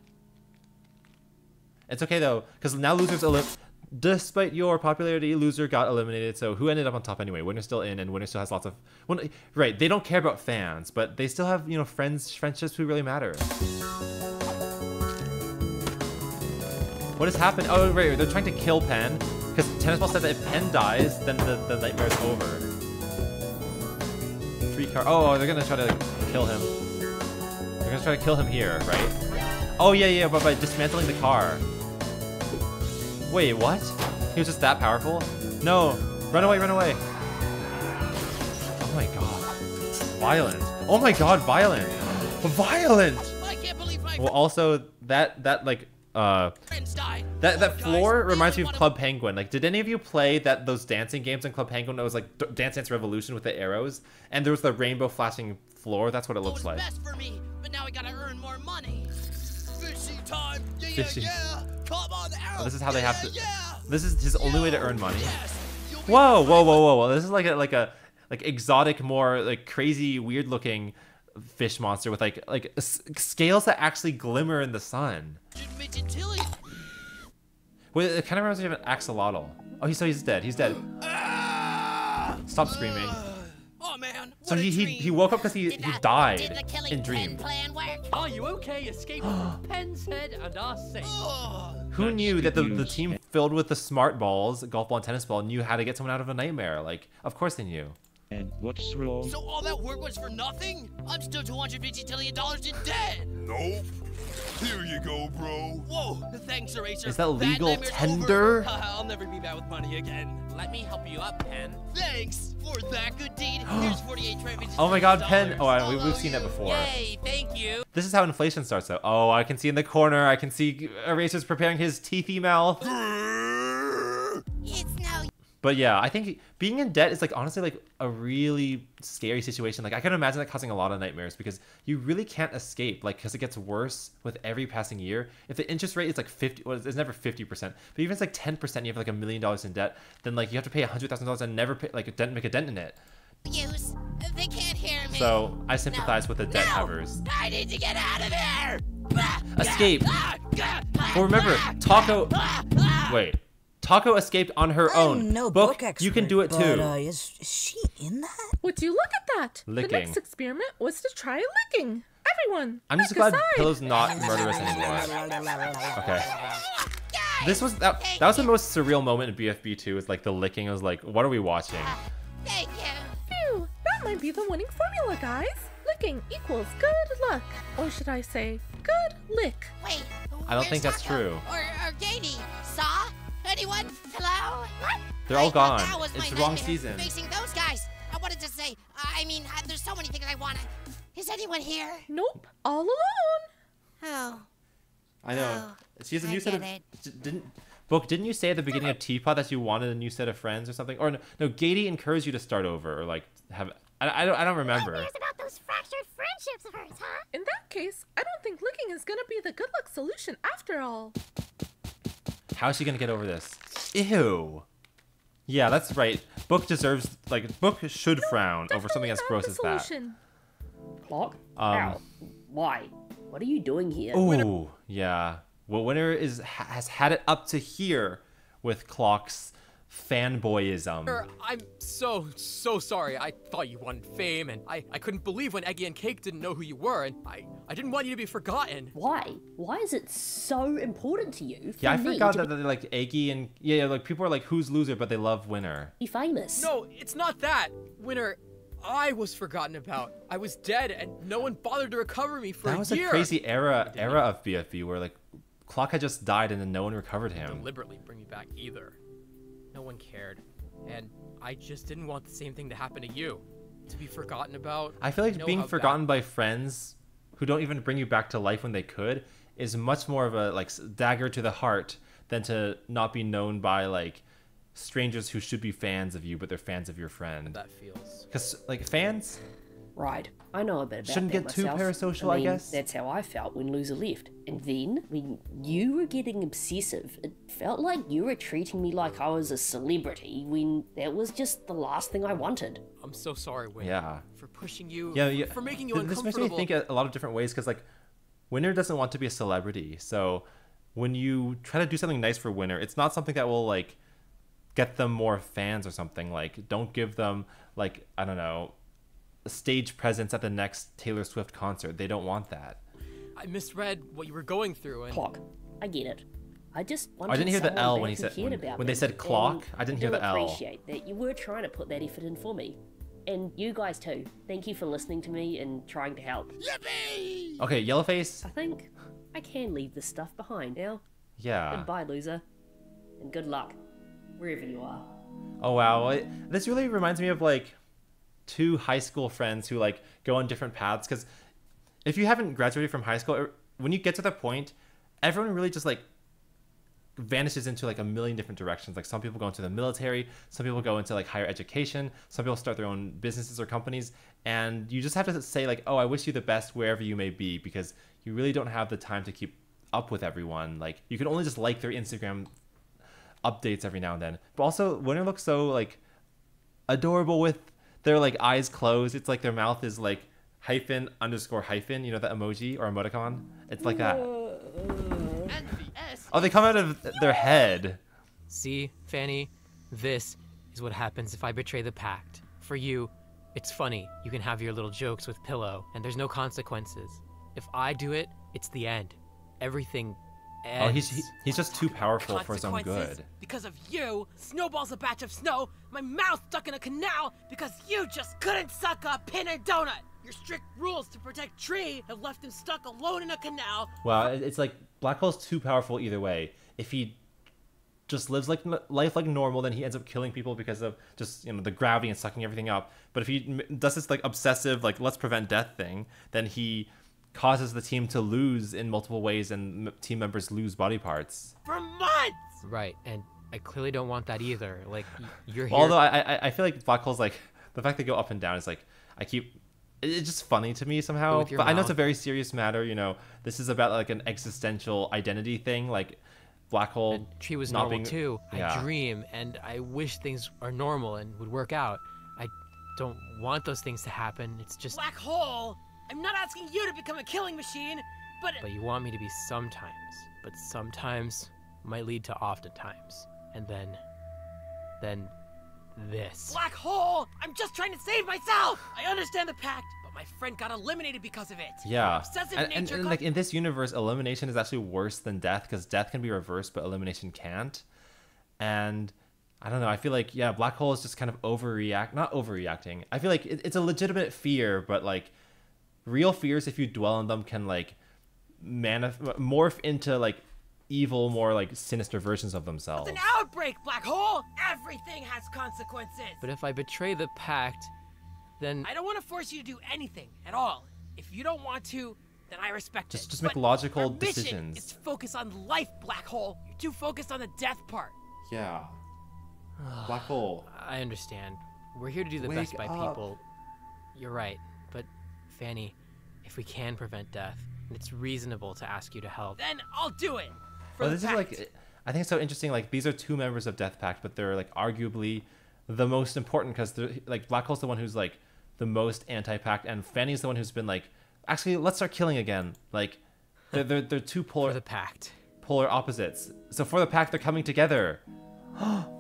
It's okay though, because now losers elim- Despite your popularity, loser got eliminated. So who ended up on top anyway? Winner's still in, and winner still has lots of. Right, they don't care about fans, but they still have you know friends, friendships who really matter. What has happened? Oh, right, they're trying to kill Pen because Tennis Ball said that if Pen dies, then the, the nightmare's over. Free car. Oh, oh, they're gonna try to kill him. They're gonna try to kill him here, right? Oh yeah, yeah, but by dismantling the car. Wait, what? He was just that powerful? No! Run away, run away! Oh my god. Violent. Oh my god, violent! Violent! I can't believe my Well, also, that, that, like, uh... That, that floor reminds me of Club Penguin. Like, did any of you play that those dancing games in Club Penguin that was like D- Dance Dance Revolution with the arrows? And there was the rainbow flashing floor? That's what it looks like. best for me, but now I gotta earn more money. Time. Yeah, yeah. Come on out. Oh, this is how they have to. This is his only way to earn money. Whoa, whoa, whoa, whoa, whoa! This is like a like a like exotic, more like crazy, weird looking fish monster with like like s- scales that actually glimmer in the sun. Wait, it kind of reminds me of an axolotl. Oh, he's so he's dead. He's dead. Stop screaming. Oh man. So he he, he woke up because he he died in dream. Are you okay escaping from (gasps) Pen's head and are safe? Who knew that the, the team filled with the smart balls, golf ball and tennis ball, knew how to get someone out of a nightmare? Like, of course they knew. And what's wrong? So all that work was for nothing? I'm still 250 trillion dollars in debt. Nope. Here you go, bro. Whoa, thanks, Eraser. Is that legal nightmare's tender? (laughs) I'll never be bad with money again. Let me help you up, Pen. Thanks for that good deed. (gasps) Here's 48 Travis. Oh my god, Pen! Oh, I- we, we've seen that before. Yay, thank you. This is how inflation starts, though. Oh, I can see in the corner, I can see Eraser's preparing his teethy mouth. It's no But yeah, I think being in debt is like honestly like a really scary situation. Like I can imagine that causing a lot of nightmares because you really can't escape. Like because it gets worse with every passing year. If the interest rate is like fifty, well, it's never fifty percent, but even if it's like ten percent, you have like a million dollars in debt, then like you have to pay a hundred thousand dollars and never pay like a dent, make a dent in it. They can't hear me. So I sympathize with the debt havers. I need to get out of there. Escape. Well, remember, Taco. Wait, Taco escaped on her own. I'm no Book, book you can do it expert, too. But, uh, is, is she in that? Would you look at that? Licking. The next experiment was to try licking. Everyone, I'm just glad a side. Pillow's not murderous anymore. Okay. This was that, that was the most surreal moment in BFB2 is like the licking. I was like, what are we watching? Thank you. Phew, that might be the winning formula, guys. Licking equals good luck. Or should I say, good lick. Wait. I don't think that's true. Or, or Katie. Saw? Anyone? Hello? What? They're all I gone. that was It's my the wrong season. Facing those guys. I wanted to say, I mean, there's so many things I want to. Is anyone here? Nope, all alone. Oh. I know. Oh. she has a new set of. get Didn't book? Didn't you say at the beginning of (laughs) TPOT that you wanted a new set of friends or something? Or no, no Gaty encouraged you to start over or like have. I, I don't. I don't remember. about those fractured friendships. friendships of hers, huh? In that case, I don't think licking is gonna be the good luck solution after all. How is she gonna get over this? Ew. Yeah, that's right. Book deserves like Book should frown over something as gross as that. Clock? Um, Ow. Why? What are you doing here? Ooh, yeah. Well, Winner is has had it up to here with Clock's fanboyism. Er, I'm so, so sorry. I thought you wanted fame, and I, I couldn't believe when Eggy and Cake didn't know who you were, and I, I didn't want you to be forgotten. Why? Why is it so important to you for Yeah, I me forgot to that, that like Eggy and yeah, yeah, like people are like who's loser, but they love Winner. be famous? No, it's not that. Winner, I was forgotten about. I was dead, and no one bothered to recover me for That a was year. a crazy era era of BFB where like Clock had just died and then no one recovered him. Deliberately bring me back either. No one cared, and I just didn't want the same thing to happen to you. To be forgotten about. I feel like know being how bad- forgotten by friends who don't even bring you back to life when they could is much more of a like dagger to the heart than to not be known by like strangers who should be fans of you but they're fans of your friend. That feels. Cuz like fans Right. I know a bit about Shouldn't that get too myself. parasocial, I mean, guess. That's how I felt when Loser left. And then, when you were getting obsessive, it felt like you were treating me like I was a celebrity when that was just the last thing I wanted. I'm so sorry, Winner. Yeah. For pushing you. yeah, yeah. For making you Th- This uncomfortable. makes me think a a lot of different ways because like Winner doesn't want to be a celebrity. So when you try to do something nice for Winner, it's not something that will like get them more fans or something. Like don't give them like I don't know a stage presence at the next Taylor Swift concert. They don't want that. I misread what you were going through, and. Clock. I get it. I just wanted I didn't hear the L when he said- when- about when they said clock, I didn't I hear do the L. appreciate that you were trying to put that effort in for me. And you guys too. Thank you for listening to me and trying to help. Yippee! Okay, Yellowface. I think I can leave this stuff behind now. Yeah. Goodbye, loser. And good luck, wherever you are. Oh wow, it, this really reminds me of like two high school friends who like go on different paths. Because if you haven't graduated from high school, er, when you get to that point, everyone really just like vanishes into like a million different directions. Like some people go into the military, some people go into like higher education, some people start their own businesses or companies, and you just have to say like, oh, I wish you the best wherever you may be, because you really don't have the time to keep up with everyone. Like you can only just like their Instagram updates every now and then. But also, Winner looks so like adorable with their like eyes closed. It's like their mouth is like hyphen underscore hyphen. You know that emoji or emoticon? It's like that. Oh, they come out of their head. See, Fanny, this is what happens if I betray the pact. For you, it's funny. You can have your little jokes with Pillow, and there's no consequences. If I do it, it's the end. Everything ends. Oh, he's he, he's just too powerful for his own good. Because of you, Snowball's a batch of snow, my mouth stuck in a canal because you just couldn't suck a pin and donut. Your strict rules to protect Tree have left him stuck alone in a canal. Wow, it- it's like Black Hole's too powerful either way. If he just lives like life like normal, then he ends up killing people because of just you know the gravity and sucking everything up. But if he does this like obsessive like let's prevent death thing, then he causes the team to lose in multiple ways, and m- team members lose body parts. For months! Right, and I clearly don't want that either. Like, you're here. Although I, I I feel like Black Hole's like (laughs) the fact they go up and down is like I keep it's just funny to me somehow. With your But I know it's a very serious matter. You know, this is about like an existential identity thing. Like Black Hole. Tree was not normal being, too. Yeah. I dream, and I wish things are normal and would work out. I don't want those things to happen. It's just. Black hole! I'm not asking you to become a killing machine, but But you want me to be sometimes. But sometimes might lead to oftentimes. And then. Then. This. Black hole! I'm just trying to save myself! I understand the pact, but my friend got eliminated because of it. Yeah, Obsessive and, and, nature and, co- like in this universe, elimination is actually worse than death because death can be reversed, but elimination can't. And I don't know. I feel like yeah, black hole is just kind of overreact, not overreacting. I feel like it, it's a legitimate fear, but like real fears, if you dwell on them, can like manif- morph into like evil, more like sinister versions of themselves. It's an outbreak, Black hole! Everything has consequences! But if I betray the pact, then. I don't want to force you to do anything at all. If you don't want to, then I respect Just- it. just make But logical our mission decisions. is to focus on life, Black hole. You're too focused on the death part. Yeah. (sighs) Black hole. I understand. We're here to do the Wake best by up. people. You're right. But, Fanny, if we can prevent death, and it's reasonable to ask you to help. Then I'll do it. For Well, the this is pact. like, I think it's so interesting. Like these are two members of Death Pact, but they're like arguably the most important because they're like Black Hole's the one who's like the most anti-pact, and Fanny's the one who's been like, actually, let's start killing again. Like, they're they're, they're two (laughs) polar for the pact, polar opposites. So for the pact, they're coming together. (gasps) and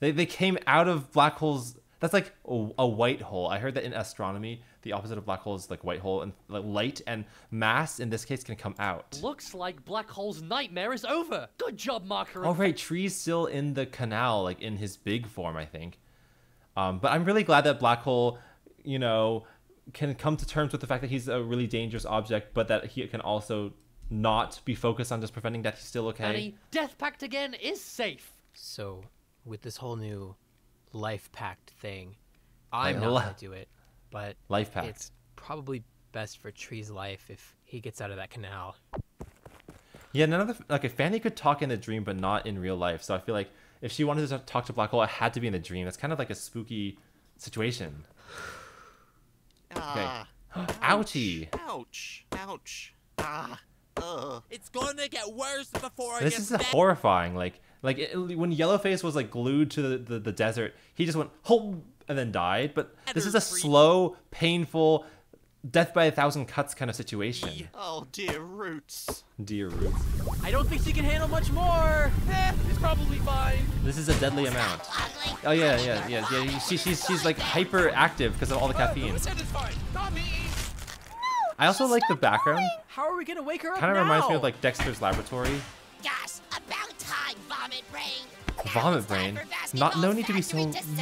They they came out of black holes. That's like a, a white hole. I heard that in astronomy, the opposite of black hole is like white hole, and like light and mass in this case can come out. Looks like Black Hole's nightmare is over. Good job, Marker. Oh right, Tree's still in the canal, like in his big form, I think. Um, but I'm really glad that Black Hole, you know, can come to terms with the fact that he's a really dangerous object, but that he can also not be focused on just preventing that he's still okay. Fanny, Death Pact again is safe. So, with this whole new life pact thing, I'm Like, not li- gonna do it, but life packed. it's probably best for Tree's life if he gets out of that canal. Yeah, none of the like if Fanny could talk in the dream, but not in real life. So I feel like if she wanted to talk to Black Hole, it had to be in the dream. That's kind of like a spooky situation. Okay. Ah. (gasps) Ouchie. Ouch. Ouch. Ah. Ugh. It's gonna get worse before I This is better. horrifying. Like like it, when Yellowface was like glued to the, the, the desert, he just went home and then died. But this is a slow, painful, death by a thousand cuts kind of situation. Oh dear roots. Dear Roots. I don't think she can handle much more. Eh, it's probably fine. This is a deadly amount. Oh yeah, yeah, yeah, yeah. She, she's she's like hyper active because of all the caffeine. Who said it's fine? Not me. I also like the background. How are we gonna wake her up Kind of reminds me of like Dexter's Laboratory. Gosh, about time, Vomit Brain. Vomit Brain. Not no need to be so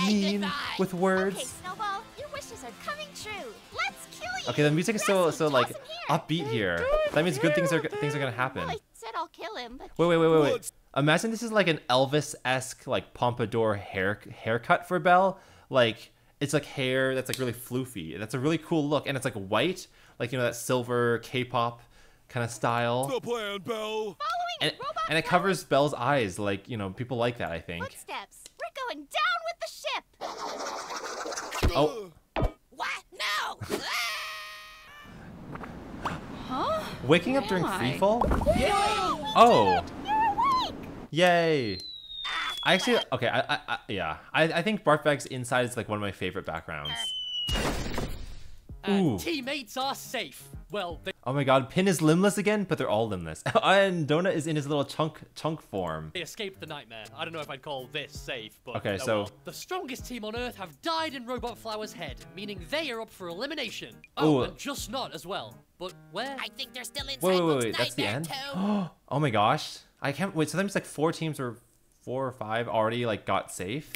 mean with Okay, words. Snowball, your wishes are coming true. Let's kill you. Okay, the music is so so like upbeat here. That means good things are things are gonna happen. I said I'll kill him, but Wait, wait, wait, wait, wait. Imagine this is like an Elvis-esque like pompadour hair haircut for Bell. Like it's like hair that's like really floofy. That's a really cool look, and it's like white, like you know that silver K-pop kind of style. The plan, Bell. And, and it covers Bell's eyes. Like you know, people like that. I think. footsteps. We're going down with the ship. Oh, What? No. (gasps) Huh? waking up during Why? free fall. Yay! Oh, You're awake. yay! Ah, I actually okay. I, I, I yeah. I, I think Barfbag's inside is like one of my favorite backgrounds. And Ooh. teammates are safe. Well, they, Oh my god, Pin is limbless again, but they're all limbless. (laughs) and Donut is in his little chunk chunk form. they escaped the nightmare. I don't know if I'd call this safe, but Okay, oh so- well. the strongest team on Earth have died in Robot Flower's head, meaning they are up for elimination. Oh, Ooh. and just not as well. But where? I think they're still inside Wait, wait, wait, wait. That's the end. (gasps) oh my gosh, I can't wait. So that means like four teams or four or five already like got safe.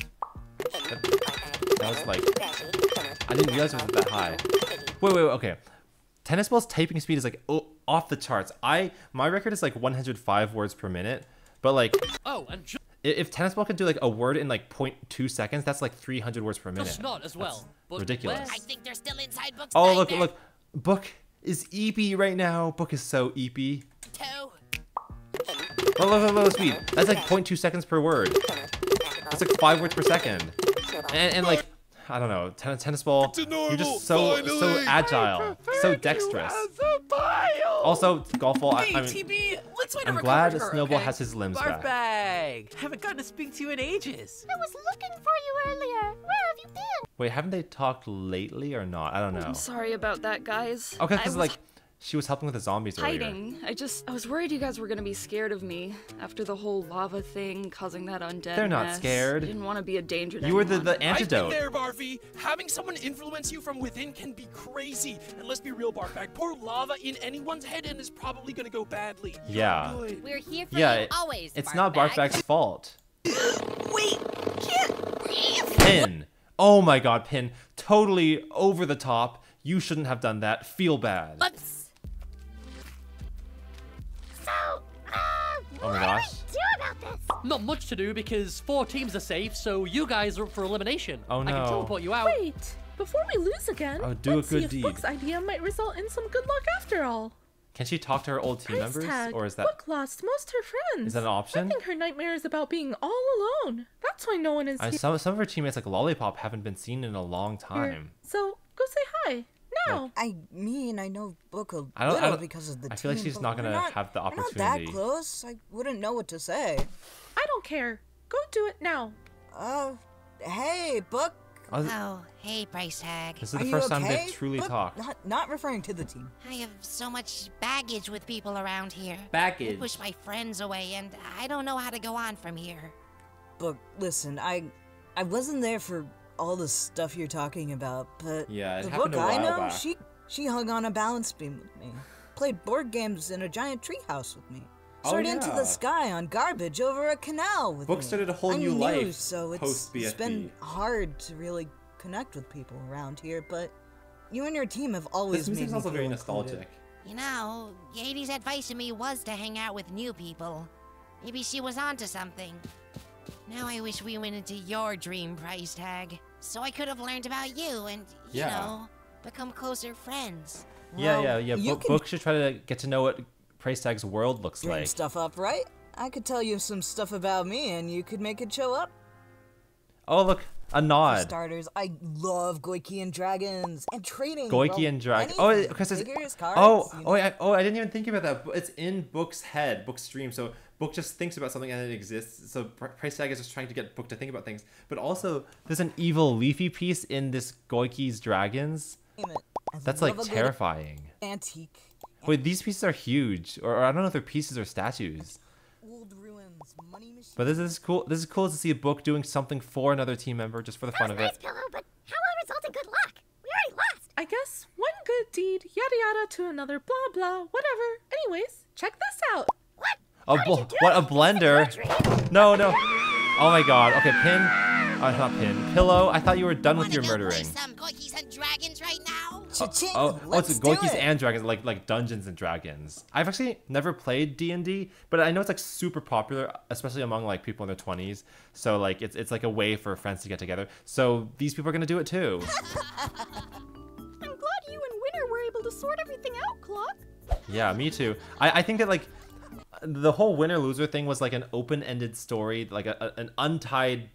That, that was like I didn't realize it was that high. Wait, wait, wait. Okay. Tennis ball's typing speed is like oh, off the charts. I my record is like 105 words per minute, but like Oh, and ju- if tennis ball can do like a word in like 0.2 seconds, that's like 300 words per minute. just not as well. But ridiculous. where- I think they're still inside Book's Oh look, nightmare, look, Book is eepy right now. Book is so eepy. too. Look, look, look, look, speed. That's like 0.2 seconds per word. That's like five words per second. And, and like, I don't know, ten, tennis ball. You're just so so finally. agile, so dexterous. Also, golf ball. I, Hey, I mean, TB, let's wait I'm glad her, Snowball okay? has his limbs Barf back. bag. Haven't gotten to speak to you in ages. I was looking for you earlier. Where have you been? Wait, haven't they talked lately or not? I don't know. I'm sorry about that, guys. Okay, because was like she was helping with the zombies earlier. hiding. I just I was worried you guys were gonna be scared of me after the whole lava thing causing that undead. They're not mess. scared. I didn't want to be a danger to You were the, anyone. the antidote. I've been there, Barfy. Having someone influence you from within can be crazy. And let's be real, Barfbag. Pour lava in anyone's head and it's probably gonna go badly. Yeah. We're here for Yeah, you it- always. it's not Barfbag. Barfbag's fault. (gasps) Wait, can't breathe. Pin. Oh my god, Pin. Totally over the top. You shouldn't have done that. Feel bad. Oops. Oh my what gosh. do I do about this? Not much to do because four teams are safe, so you guys are up for elimination. Oh, no. I can teleport you out. Wait, before we lose again, Oh, do a let's see good if deed. Book's idea might result in some good luck after all. Can she talk to her old team Price members? tag. Or is that Book lost most her friends. Is that an option? I think her nightmare is about being all alone. That's why no one is I, here. some some of her teammates like Lollipop haven't been seen in a long time. So go say hi now. I mean, I know Book a I don't- I little don't- because of the I feel like team, she's not gonna not- have the we're Not that close. I wouldn't know what to say. I don't care. Go do it now. Uh, hey, Book. Oh, hey, price tag. This is Are the you first time they've truly Book, talked. Not, not referring to the team. I have so much baggage with people around here. Baggage. I push my friends away, and I don't know how to go on from here. Book, listen, I, I wasn't there for all the stuff you're talking about, but Yeah, the book a I while know, back. she she hung on a balance beam with me, played board games in a giant treehouse with me, Oh, soared into the sky on garbage over a canal with Book me. started a whole I'm new new, life so it's, post it's been hard to really connect with people around here, but you and your team have always This music's made me also very feel included. nostalgic. You know, Gaty's advice to me was to hang out with new people. Maybe she was onto something. Now I wish we went into your dream price tag, so I could have learned about you and, you Yeah. know, become closer friends. Yeah, Well, yeah, yeah. you Book, can- Book should try to get to know what Price Tag's world looks Dream like. stuff up, right? I could tell you some stuff about me, and you could make it show up. Oh, look, a nod. For nod. starters, I love Goiky and dragons and trading. Goiky well, and Dragon. Oh, because it's Figures, oh, cards, oh, oh, I, oh, I didn't even think about that. It's in Book's head, Book's stream. So Book just thinks about something and it exists. So Pr- Price Tag is just trying to get Book to think about things. But also, there's an evil leafy piece in this Goiky's dragons. Name it. I That's like love a good terrifying. Antique. Wait, these pieces are huge, or, or I don't know if they're pieces or statues. Old ruins, money machine. But this is cool. This is cool to see a book doing something for another team member just for the fun of it. Pillow, but how will it result in good luck? We already lost. I guess one good deed, yada yada, to another, blah blah, whatever. Anyways, check this out. A bl- what a blender! No, no. Oh my god. Okay, pin. Uh, not pin. Pillow. I thought you were done with your murdering. Some Goikys and dragons right now? Cha-ching! Oh, oh, it's do Goikys it. and Dragons, like like Dungeons and Dragons. I've actually never played D and D, but I know it's like super popular, especially among like people in their twenties. So like it's it's like a way for friends to get together. So these people are gonna do it too. (laughs) I'm glad you and Winner were able to sort everything out, Clock. Yeah, me too. I, I think that like the whole winner loser thing was like an open ended story, like a, a- an untied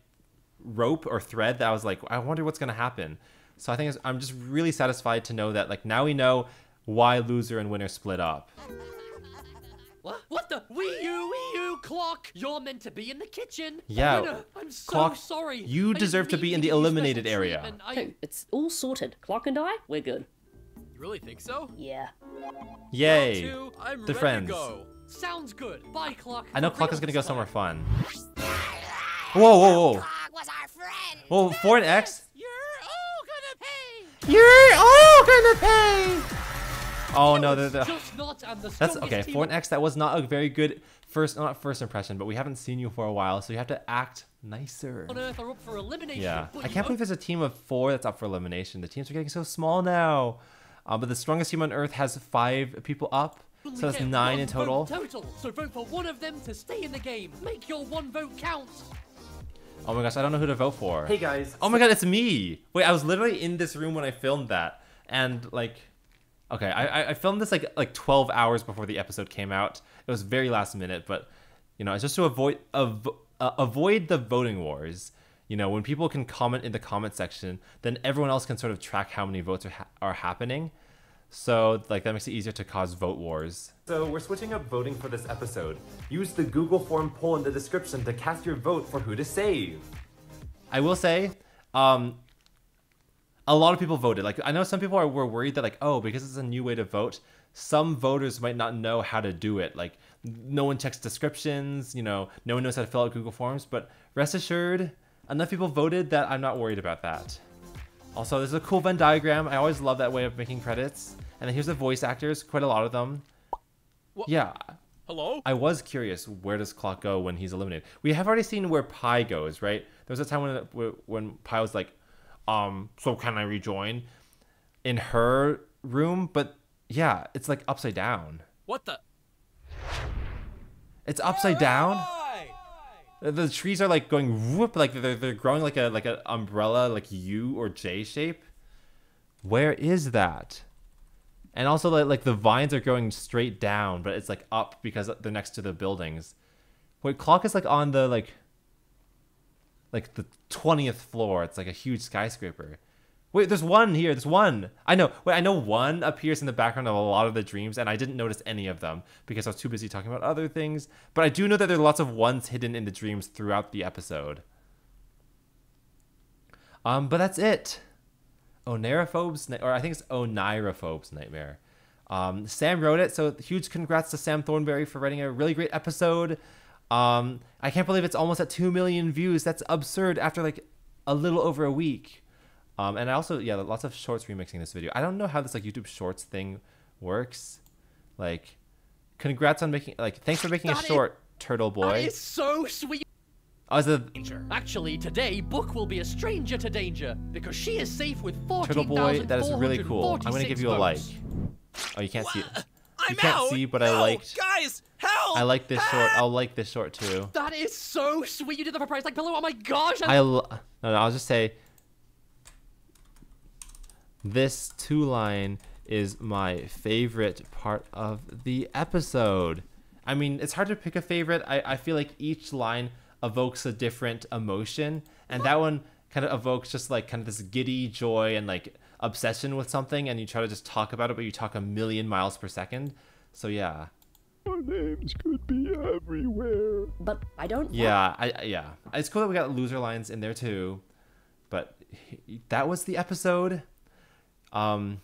rope or thread that I was like, I wonder what's gonna happen. So I think it's, I'm just really satisfied to know that like now we know why loser and winner split up. What? What the? Wii U, Wii U, clock! You're meant to be in the kitchen. Yeah, Winner, I'm so Clock, sorry. You deserve to be in the give you special eliminated area. I- Hey, it's all sorted. Clock and I, we're good. You really think so? Yeah. Yay! Two, I'm The ready friends. To go. Sounds good. Bye, clock. I know Clock is gonna go somewhere fun. Whoa, whoa, whoa! was our friend. Whoa, Four and X. You're all gonna pay. You're all gonna pay. Oh no, the, the, Just not the that's okay. team Four and X, that was not a very good first, not first impression, but we haven't seen you for a while, so you have to act nicer. on Earth are up for elimination. Yeah, but I can't believe there's a team of four that's up for elimination. The teams are getting so small now. Uh, but the strongest team on Earth has five people up, Only so that's nine in total. Total. So vote for one of them to stay in the game. Make your one vote count. Oh my gosh, I don't know who to vote for. Hey, guys. Oh my god, it's me. Wait, I was literally in this room when I filmed that, and like, okay, I I- I filmed this like like 12 hours before the episode came out. It was very last minute, but you know, it's just to avoid av- uh, avoid the voting wars. You know, when people can comment in the comment section, then everyone else can sort of track how many votes are ha- are happening. So like that makes it easier to cause vote wars. So we're switching up voting for this episode. Use the Google form poll in the description to cast your vote for who to save. I will say, um, a lot of people voted. Like I know some people are were worried that like, oh, because it's a new way to vote, some voters might not know how to do it. Like no one checks descriptions, you know, no one knows how to fill out Google Forms. But rest assured, enough people voted that I'm not worried about that. Also, there's a cool Venn diagram. I always love that way of making credits. And then here's the voice actors, quite a lot of them. Yeah. Hello? I was curious, where does Clock go when he's eliminated? We have already seen where Pie goes, right? There was a time when when Pie was like, um, so can I rejoin? In her room, but yeah, it's like upside down. What the? It's upside down. The- trees are like going whoop, like they're they're growing like a like an umbrella, like U or J shape. Where is that? And also like like the vines are going straight down, but it's like up because they're next to the buildings. Wait, clock is like on the like like the twentieth floor. It's like a huge skyscraper. Wait, there's one here. There's one. I know. Wait, I know one appears in the background of a lot of the dreams, and I didn't notice any of them because I was too busy talking about other things. But I do know that there are lots of ones hidden in the dreams throughout the episode. Um, but that's it. Oneirophobe's, or I think it's Oneirophobe's Nightmare. Um, Sam wrote it, so huge congrats to Sam Thornberry for writing a really great episode. Um, I can't believe it's almost at 2 million views. That's absurd after like a little over a week. Um, and I also, yeah, lots of shorts remixing this video. I don't know how this like YouTube Shorts thing works. Like, congrats on making, like, thanks for making That a is- short, Turtle Boy. That is so sweet. Oh, is it Actually, today, Book will be a stranger to danger because she is safe with Turtle Boy? That is really cool. I'm gonna give you a like. Oh, you can't see it. You I'm can't out. see, but I No, liked. guys, help! I like this short. I'll like this short too. That is so sweet. You did the for price like pillow. Oh my gosh. I l- no, no, I'll just say this two line is my favorite part of the episode. I mean, it's hard to pick a favorite. I, I feel like each line evokes a different emotion, and that one kind of evokes just like kind of this giddy joy and like obsession with something, and you try to just talk about it, but you talk a million miles per second. So yeah. Our names could be everywhere. But I don't. Yeah, I I- yeah. It's cool that we got loser lines in there too. But that was the episode. Um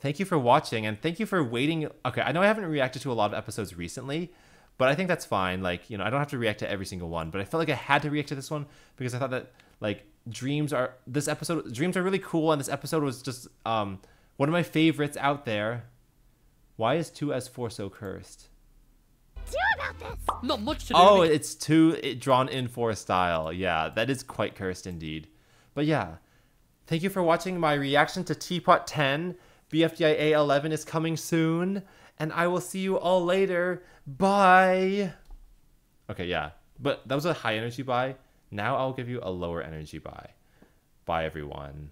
thank you for watching and thank you for waiting. Okay, I know I haven't reacted to a lot of episodes recently, but I think that's fine. Like, you know, I don't have to react to every single one, but I felt like I had to react to this one because I thought that like dreams are this episode dreams are really cool and this episode was just um one of my favorites out there. Why is 2S4 so cursed? Do about this. Not much to do. Oh, because- it's too it, drawn in for style. Yeah, that is quite cursed indeed. But yeah, thank you for watching my reaction to TPOT 10. BFDIA 11 is coming soon, and I will see you all later. Bye. Okay, yeah, but that was a high energy buy. Now I'll give you a lower energy buy. Bye, everyone.